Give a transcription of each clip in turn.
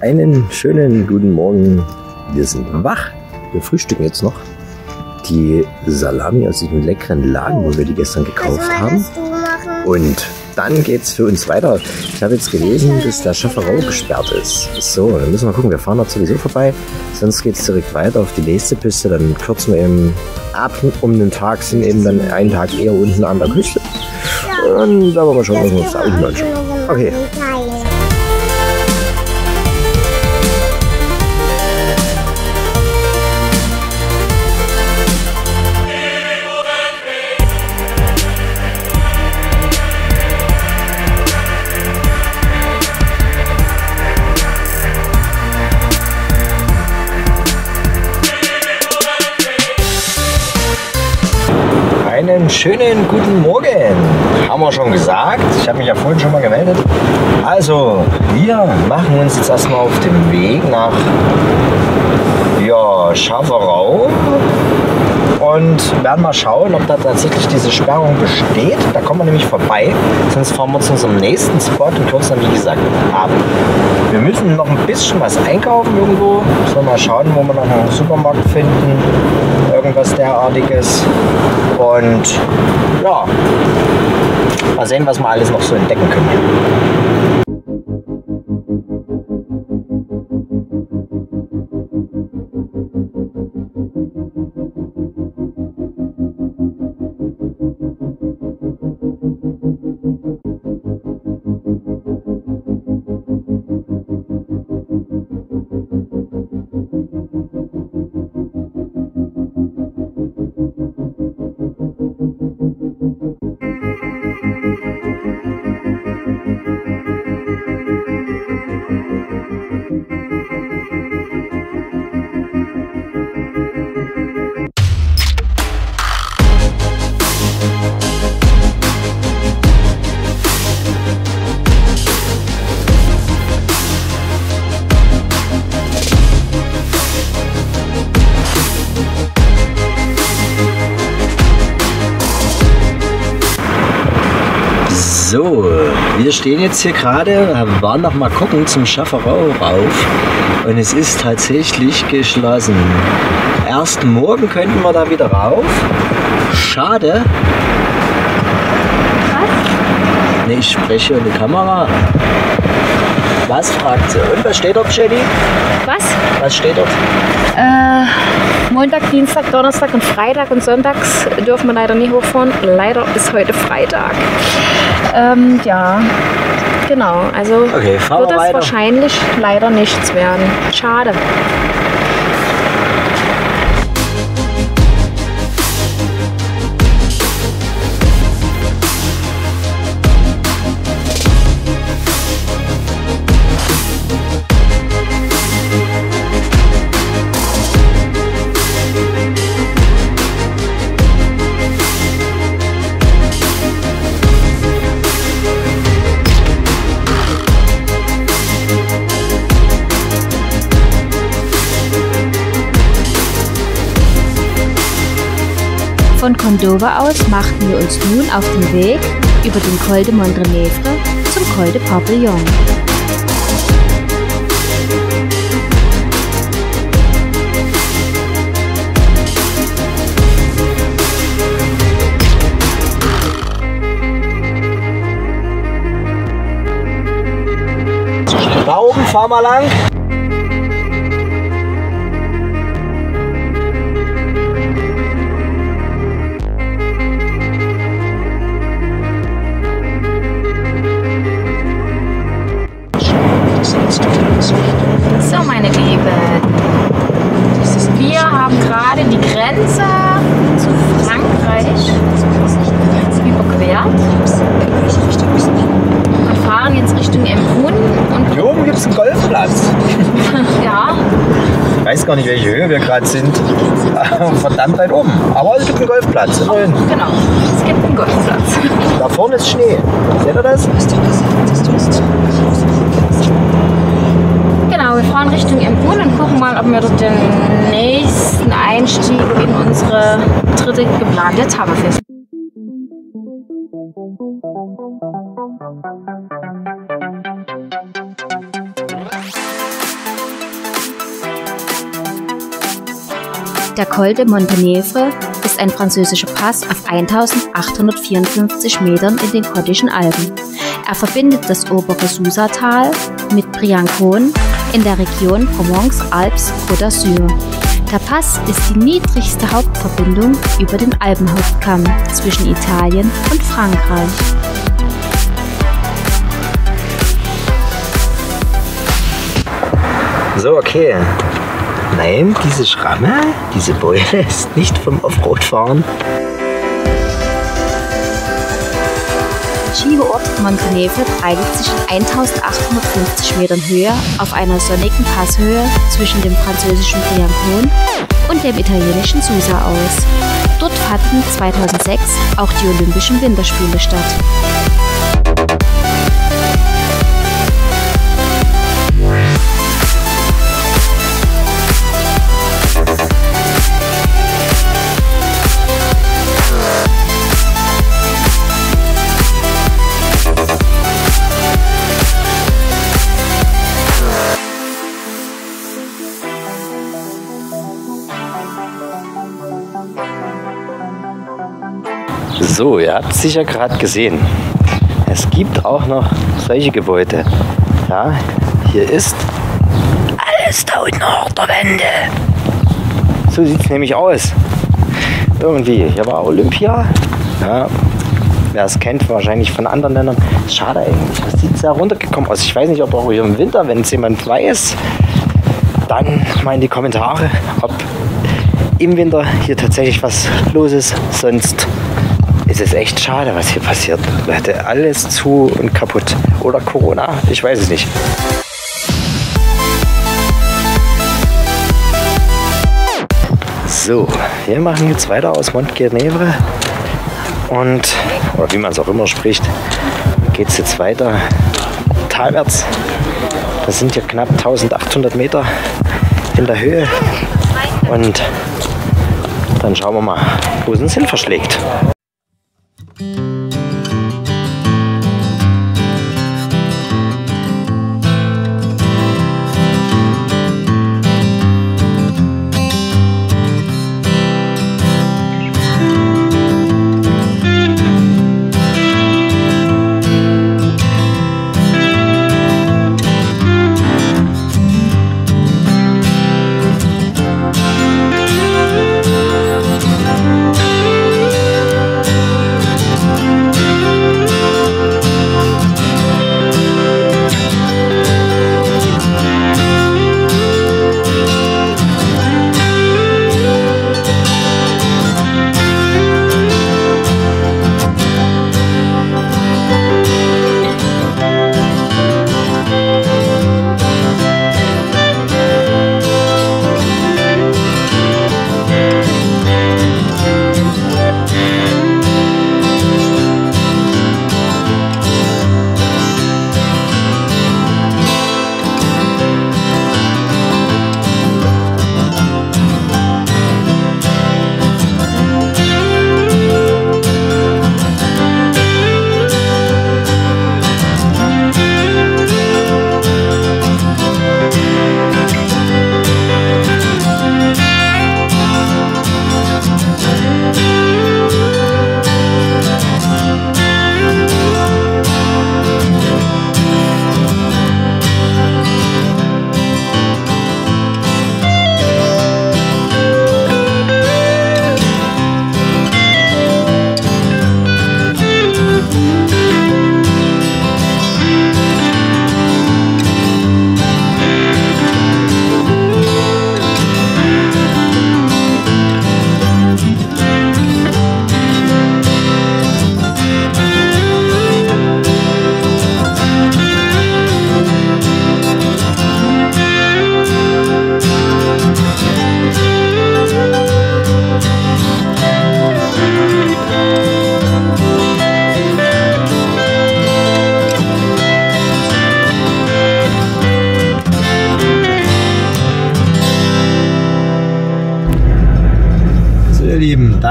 Einen schönen guten Morgen. Wir sind wach. Wir frühstücken jetzt noch die Salami aus diesem leckeren Laden, wo wir die gestern gekauft Was haben. Und dann geht's für uns weiter. Ich habe jetzt gelesen, dass der Schafferau gesperrt ist. So, dann müssen wir gucken. Wir fahren dort sowieso vorbei. Sonst geht's direkt weiter auf die nächste Piste. Dann kürzen wir eben ab um den Tag, sind eben dann einen Tag eher unten an der Küste. Und da wollen wir schon Das irgendwas da können unten wir anschauen. Okay. Schönen guten Morgen. Haben wir schon gesagt. Ich habe mich ja vorhin schon mal gemeldet. Also, wir machen uns jetzt erstmal auf den Weg nach ja, Schaferau und werden mal schauen, ob da tatsächlich diese Sperrung besteht. Da kommen wir nämlich vorbei. Sonst fahren wir zu unserem nächsten Spot und kürzen dann, wie gesagt, ab. Wir müssen noch ein bisschen was einkaufen irgendwo. Müssen mal schauen, wo wir noch einen Supermarkt finden. Derartiges. Und ja, mal sehen, was wir alles noch so entdecken können. Wir stehen jetzt hier gerade, waren noch mal gucken zum Schafferau rauf und es ist tatsächlich geschlossen. Erst morgen könnten wir da wieder rauf. Schade. Nee, ich spreche in die Kamera. Was fragt sie? Und was steht dort, Jenny? Was? Was steht dort? Äh, Montag, Dienstag, Donnerstag und Freitag und Sonntags dürfen wir leider nicht hochfahren. Leider ist heute Freitag. Ähm, ja, genau. Also Okay, wird wir das weiter. wahrscheinlich leider nichts werden. Schade. Von Cordova aus machten wir uns nun auf den Weg über den Col de Mondrenevre zum Col de Papillon. Da oben fahren wir lang. Ich weiß gar nicht, welche Höhe wir gerade sind. Verdammt weit oben. Aber es gibt einen Golfplatz. Immerhin. genau. Es gibt einen Golfplatz. Da vorne ist Schnee. Seht ihr das? Genau, wir fahren Richtung Embrun und gucken mal, ob wir dort den nächsten Einstieg in unsere dritte geplante Etappe finden. Der Col de Montenevre ist ein französischer Pass auf 1854 Metern in den Kottischen Alpen. Er verbindet das obere Susatal mit Briançon in der Region Provence-Alpes-Côte d'Azur. Der Pass ist die niedrigste Hauptverbindung über den Alpenhauptkamm zwischen Italien und Frankreich. So, okay. Nein, diese Schramme, diese Beule ist nicht vom Offroad-Fahren. Der Skiort Montenevre breitet sich in 1850 Metern Höhe auf einer sonnigen Passhöhe zwischen dem französischen Briançon und dem italienischen Susa aus. Dort fanden 2006 auch die Olympischen Winterspiele statt. So, ihr habt sicher gerade gesehen. Es gibt auch noch solche Gebäude. Ja, hier ist alles da unten auf der Wände. So sieht es nämlich aus. Irgendwie. Hier war Olympia. Ja, wer es kennt, wahrscheinlich von anderen Ländern. Schade eigentlich. Das sieht sehr runtergekommen aus. Ich weiß nicht, ob auch hier im Winter, wenn es jemand weiß, dann mal in die Kommentare, ob im Winter hier tatsächlich was los ist. Sonst ist es echt schade, was hier passiert. Leute, alles zu und kaputt. Oder Corona, ich weiß es nicht. So, wir machen jetzt weiter aus Montgenevre und, oder wie man es auch immer spricht, geht es jetzt weiter talwärts. Das sind ja knapp 1800 Meter in der Höhe und dann schauen wir mal, wo es uns hin verschlägt.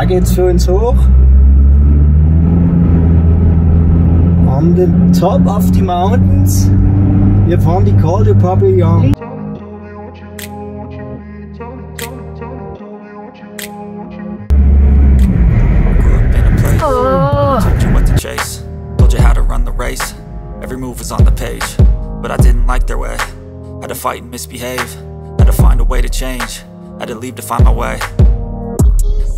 geht's für uns hoch. On the Top of the Mountains. Wir fahren die Caldo Papillon. Every move was on the page, but I didn't like their way. Had to fight and misbehave, had to find a way to change, had to leave to find my way.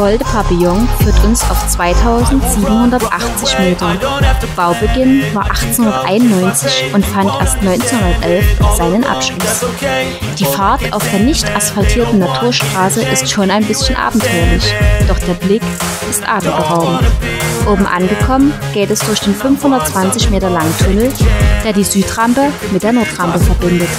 Col de Papillon führt uns auf 2780 Meter. Baubeginn war 1891 und fand erst 1911 seinen Abschluss. Die Fahrt auf der nicht asphaltierten Naturstraße ist schon ein bisschen abenteuerlich, doch der Blick ist atemberaubend. Oben angekommen geht es durch den 520 Meter langen Tunnel, der die Südrampe mit der Nordrampe verbindet.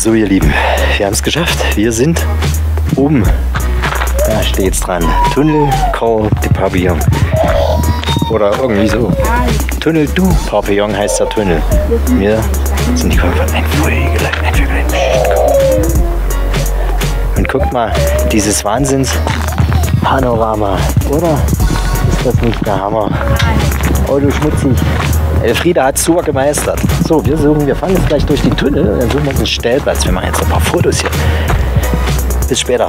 So, ihr Lieben, wir haben es geschafft. Wir sind oben. Da steht es dran. Tunnel Col de Papillon. Oder irgendwie so. Tunnel du Papillon heißt der Tunnel. Wir sind die von ein Vögel, ein Vögel, ein Psst. Und guckt mal, dieses Wahnsinns-Panorama. Oder? Ist das nicht der Hammer? Oh, du schmutzig. Elfriede hat super gemeistert. So, wir suchen, wir fahren jetzt gleich durch die Tunnel und dann suchen wir uns einen Stellplatz. Wir machen jetzt ein paar Fotos hier. Bis später.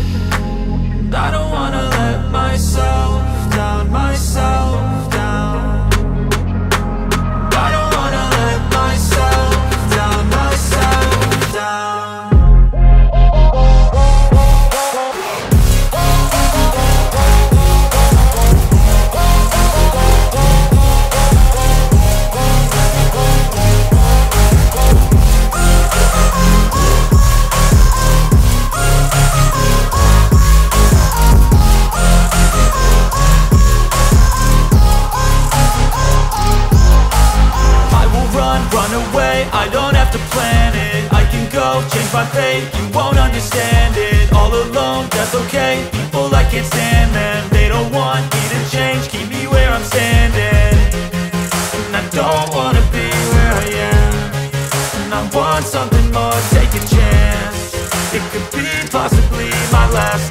want something more, take a chance. It could be possibly my last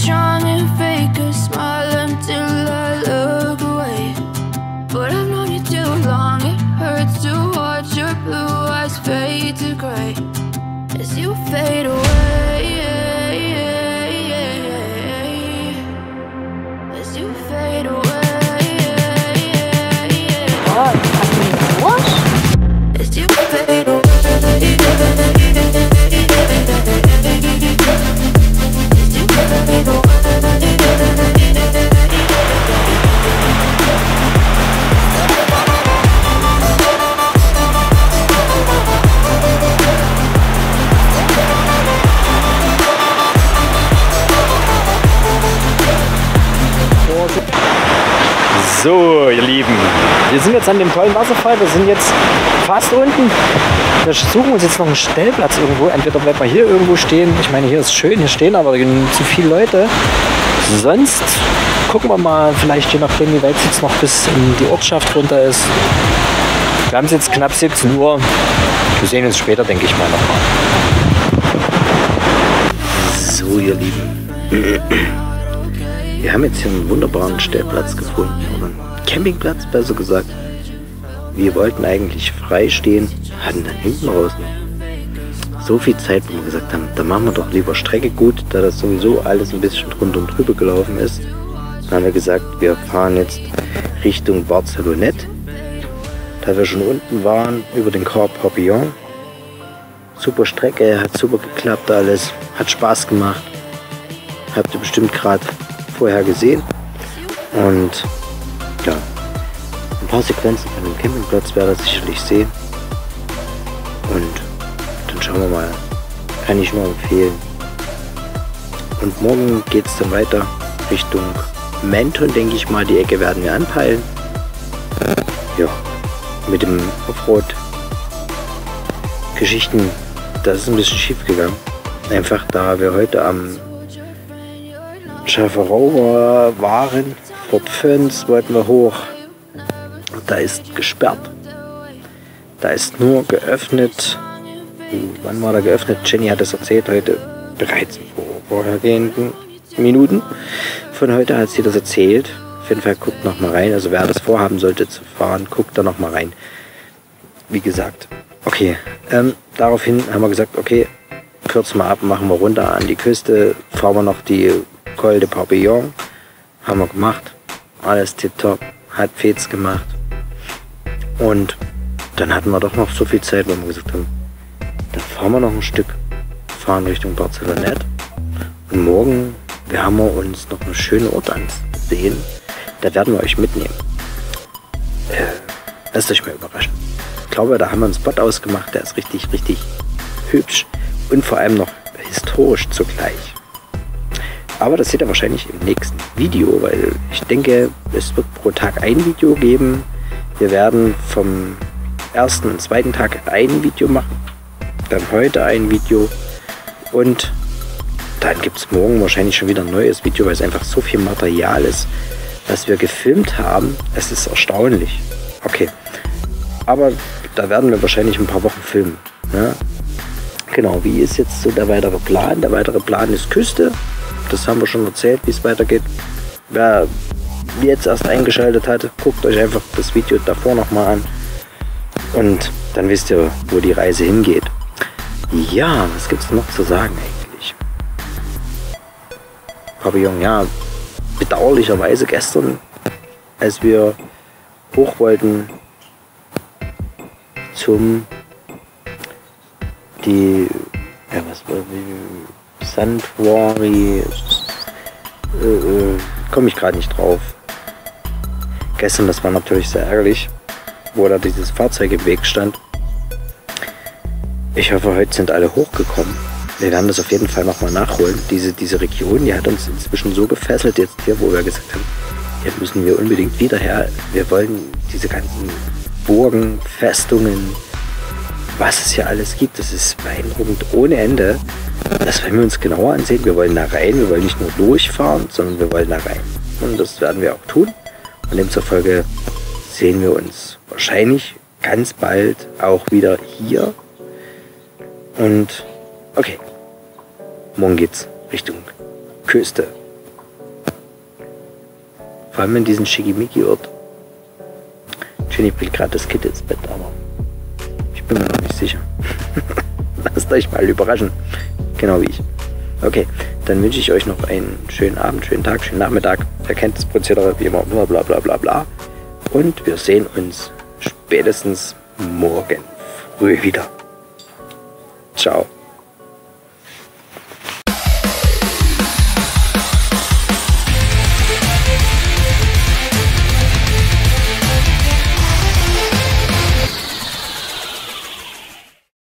strong and fake So, ihr Lieben, wir sind jetzt an dem tollen Wasserfall. Wir sind jetzt fast unten. Wir suchen uns jetzt noch einen Stellplatz irgendwo. Entweder bleiben wir hier irgendwo stehen. Ich meine, hier ist schön, hier stehen aber zu viele Leute. sonst gucken wir mal, vielleicht je nachdem, wie weit es jetzt noch bis in die Ortschaft runter ist. Wir haben es jetzt knapp 17 Uhr. Wir sehen uns später, denke ich mal, nochmal. So, ihr Lieben. Wir haben jetzt hier einen wunderbaren Stellplatz gefunden. Campingplatz, besser gesagt. Wir wollten eigentlich frei stehen, hatten dann hinten raus so viel Zeit, wo wir gesagt haben, da machen wir doch lieber Strecke gut, da das sowieso alles ein bisschen drunter und drüber gelaufen ist. Dann haben wir gesagt, wir fahren jetzt Richtung Barcelonette. Da wir schon unten waren, über den Car Papillon. Super Strecke, hat super geklappt alles, hat Spaß gemacht. Habt ihr bestimmt gerade vorher gesehen. Und ja, ein paar Sequenzen von dem Campingplatz werdet ihr sicherlich sehen. Und dann schauen wir mal. Kann ich nur empfehlen. Und morgen geht es dann weiter Richtung Menton, denke ich mal. Die Ecke werden wir anpeilen. Ja, mit dem Offroad-Geschichten, das ist ein bisschen schief gegangen. Einfach da wir heute am Schäferau waren, Fort Föns wollten wir hoch. Da ist gesperrt. Da ist nur geöffnet. Wann war da geöffnet? Jenny hat es erzählt heute bereits vor vorhergehenden Minuten. Von heute hat sie das erzählt. Auf jeden Fall guckt noch mal rein. Also wer das vorhaben sollte zu fahren, guckt da noch mal rein. Wie gesagt. Okay. Ähm, daraufhin haben wir gesagt, okay, kürzen wir ab, machen wir runter an die Küste, fahren wir noch die Col de Papillon. Haben wir gemacht. Alles tipptopp. Hat Fets gemacht. Und dann hatten wir doch noch so viel Zeit, wo wir gesagt haben, dann fahren wir noch ein Stück, fahren Richtung Barcelonette. Und morgen werden wir uns noch einen schönen Ort ansehen. Da werden wir euch mitnehmen. Äh, lasst euch mal überraschen. Ich glaube, da haben wir einen Spot ausgemacht, der ist richtig, richtig hübsch und vor allem noch historisch zugleich. Aber das seht ihr wahrscheinlich im nächsten Video, weil ich denke, es wird pro Tag ein Video geben. Wir werden vom ersten und zweiten Tag ein Video machen, dann heute ein Video und dann gibt es morgen wahrscheinlich schon wieder ein neues Video, weil es einfach so viel Material ist, was wir gefilmt haben. Es ist erstaunlich. Okay, aber da werden wir wahrscheinlich ein paar Wochen filmen. Ne? Genau, wie ist jetzt so der weitere Plan? Der weitere Plan ist Küste. Das haben wir schon erzählt, wie es weitergeht. Wer jetzt erst eingeschaltet hat, guckt euch einfach das Video davor nochmal an. Und dann wisst ihr, wo die Reise hingeht. Ja, was gibt es noch zu sagen eigentlich? Pavillon, ja, bedauerlicherweise gestern, als wir hoch wollten zum die ja was war die Sandwari äh, äh, komme ich gerade nicht drauf. Gestern, das war natürlich sehr ärgerlich, wo da dieses Fahrzeug im Weg stand. Ich hoffe, heute sind alle hochgekommen. Wir werden das auf jeden Fall nochmal nachholen. Diese, diese Region, die hat uns inzwischen so gefesselt, jetzt hier, wo wir gesagt haben, hier müssen wir unbedingt wieder her. Wir wollen diese ganzen Burgen, Festungen, was es hier alles gibt. Das ist beeindruckend ohne Ende. Das wollen wir uns genauer ansehen. Wir wollen da rein. Wir wollen nicht nur durchfahren, sondern wir wollen da rein. Und das werden wir auch tun. Und demzufolge sehen wir uns wahrscheinlich ganz bald auch wieder hier. Und okay, morgen geht's Richtung Küste. Vor allem in diesen Schickimicki-Ort. Jenny bringt gerade das Kind ins Bett, aber ich bin mir noch nicht sicher. Lasst euch mal überraschen. Genau wie ich. Okay, dann wünsche ich euch noch einen schönen Abend, schönen Tag, schönen Nachmittag. Ihr kennt das Prozedere wie immer, bla bla bla bla bla. Und wir sehen uns spätestens morgen früh wieder. Ciao.